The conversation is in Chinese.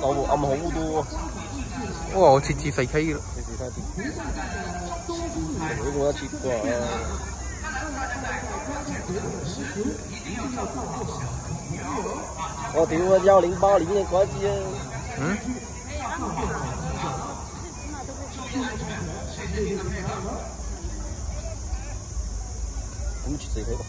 我暗好多，哇！我切切四 K 啦，我屌个幺零八零嘅机啊，嗯？我们切四 K 吧。